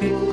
Yes,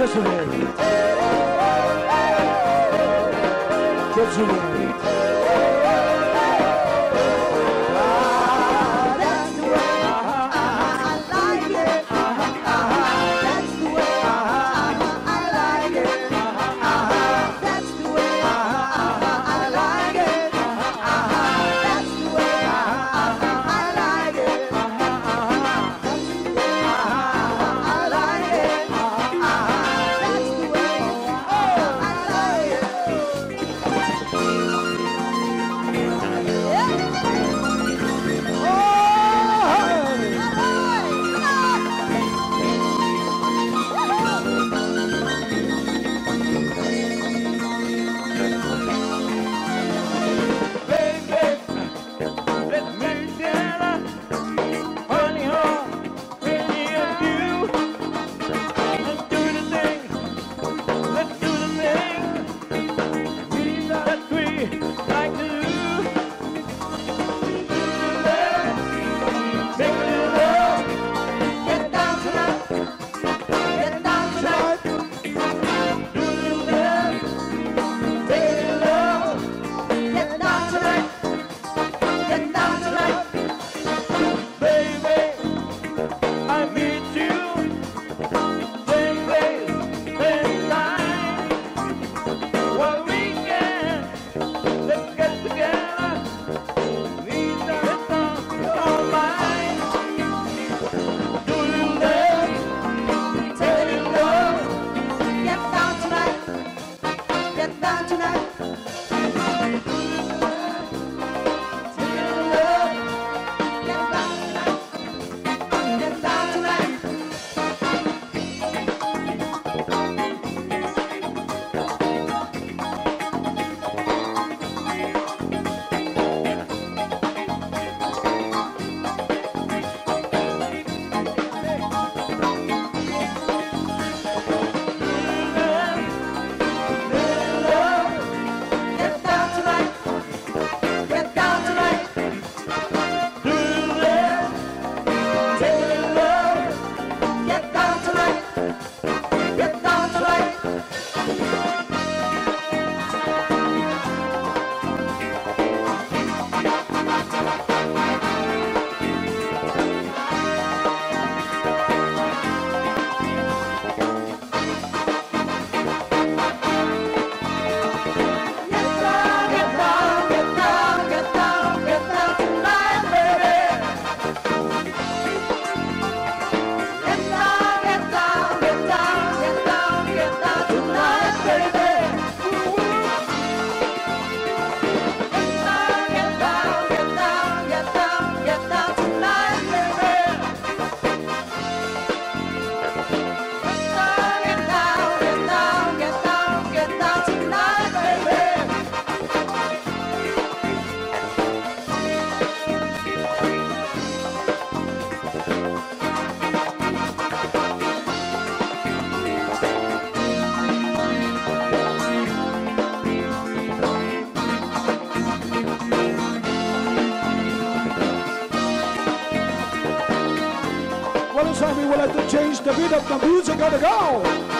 Listen here. down tonight. We will have to change the beat of the music. Gotta go.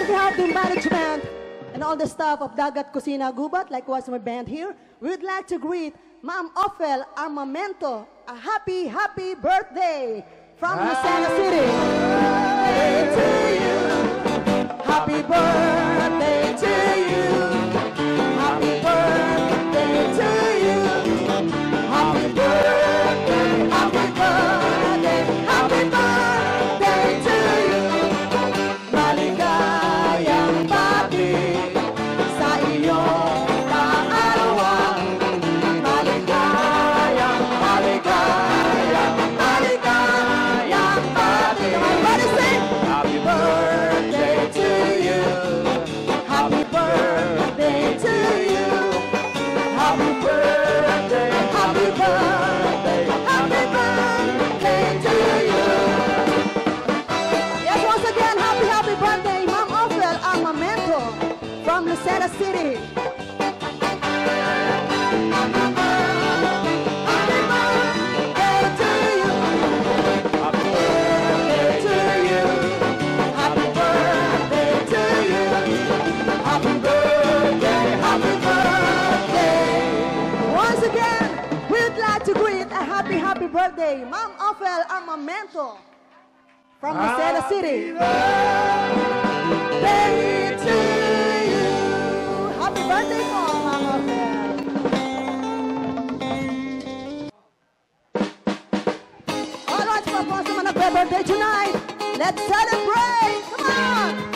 on behalf of the management and all the staff of Dagat Cusina Gubat, likewise my band here, we would like to greet Ma'am Ophel Armamento a happy, happy birthday from Lucena City. Happy Birthday to you. Happy birthday birthday, Mom Ophel Armamento from Lucena City. Birthday to you. Happy birthday po, Mama Ophel. Po sa mga nagbe-birthday tonight, let's celebrate! Come on! Celebrate good times, come on!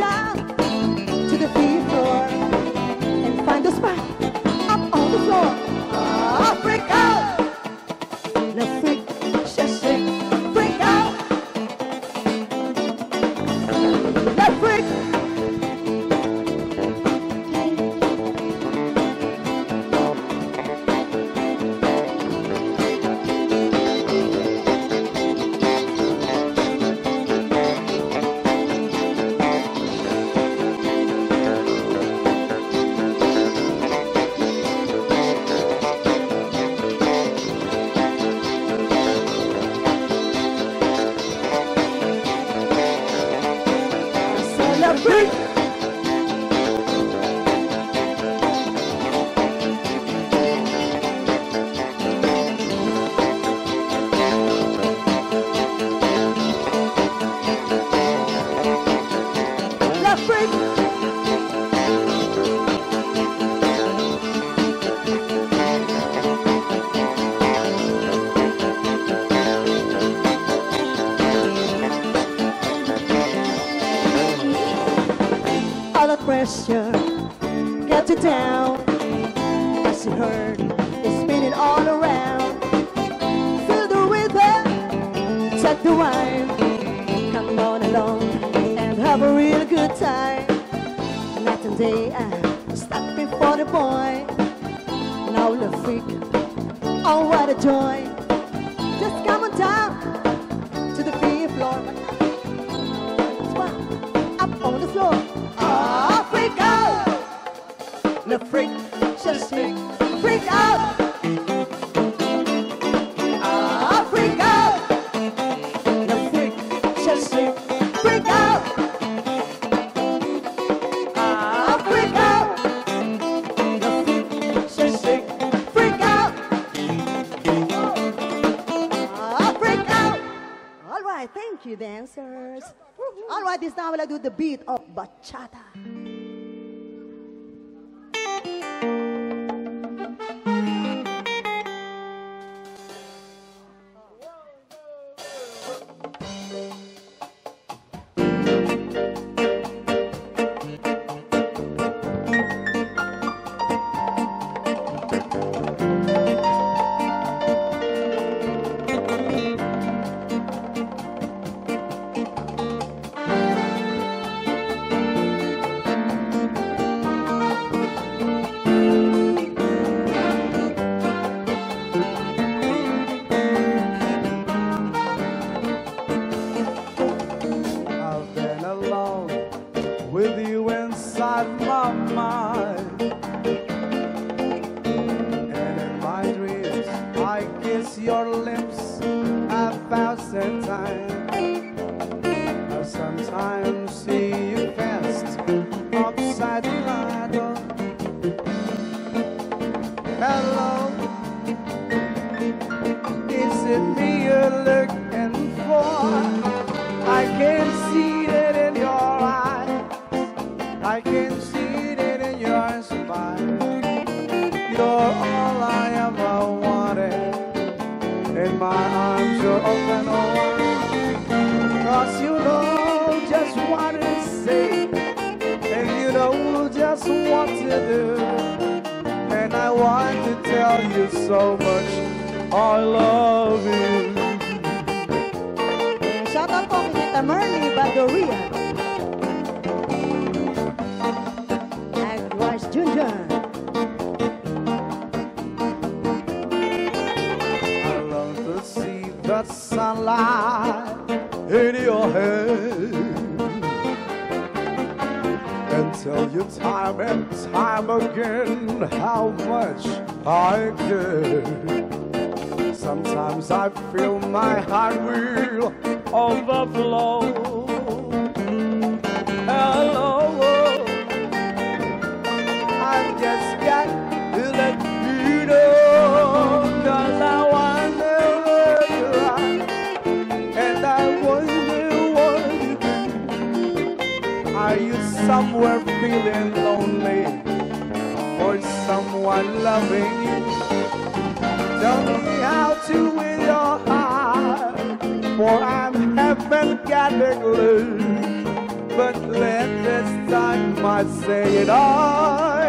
down to the third floor and find a spot. Freak out! Ah, freak out! The. Freak out! Ah, freak out! The. Freak out! Ah, freak out! All right, thank you, dancers. All right, this time we'll do the beat of bachata. your open arms. Cause you know just what to say, and you know just what to do. And I want to tell you so much, I love you. Shout out to kay Tamerly Badoria. Sunlight in your head and tell you time and time again how much I care. Sometimes I feel my heart will overflow. You somewhere feeling lonely, or someone loving you? Tell me how to win your heart, for I haven't got a. But let this time I say it, I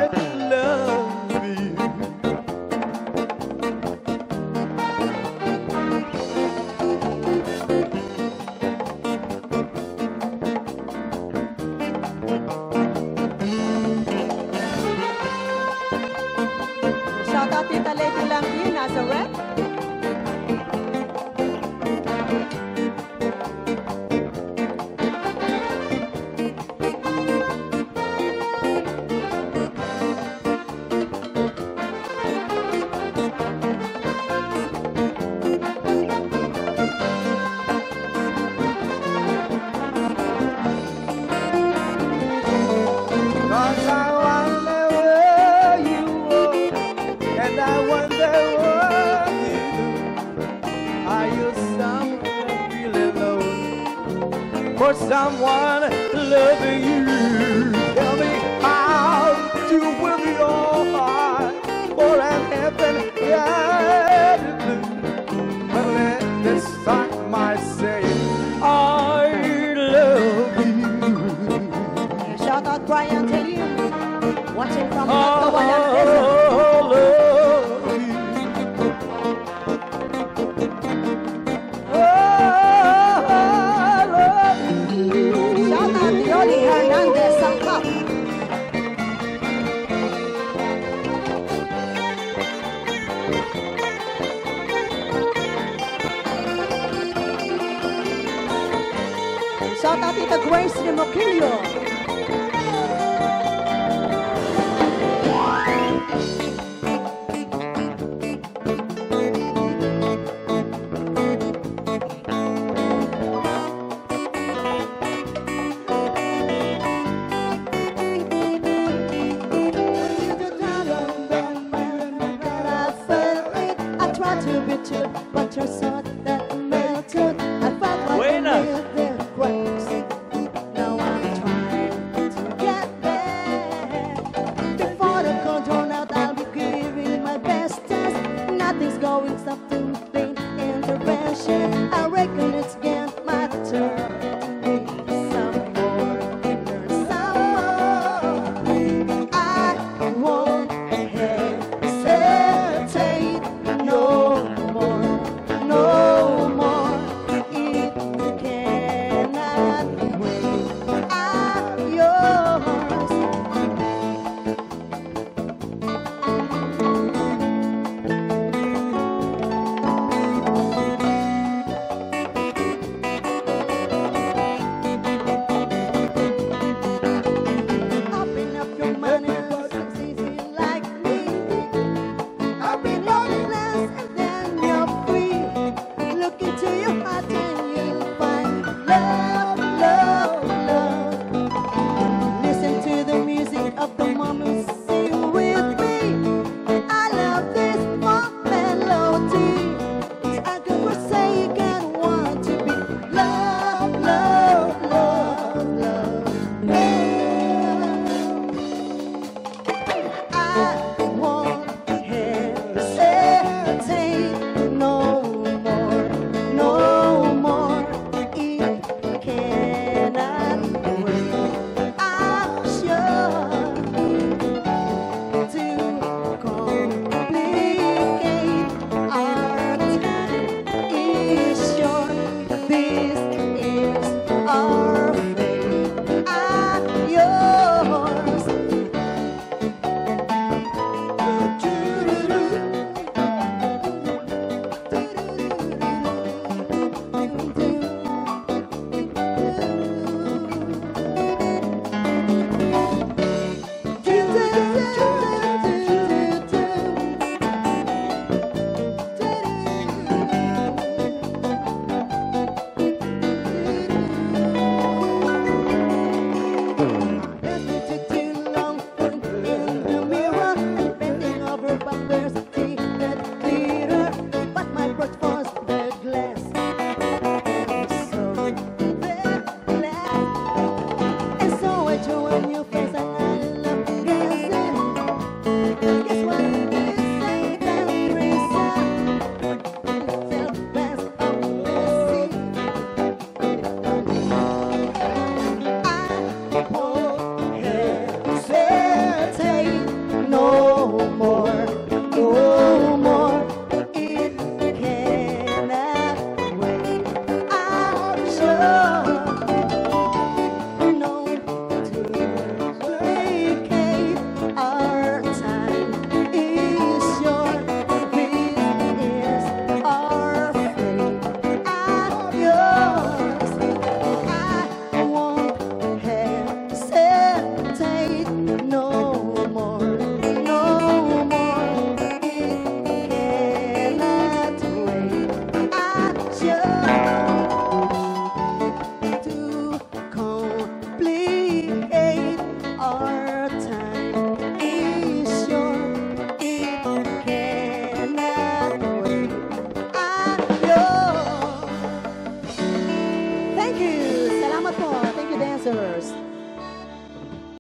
Something's going, something big intervention. I reckon it's getting.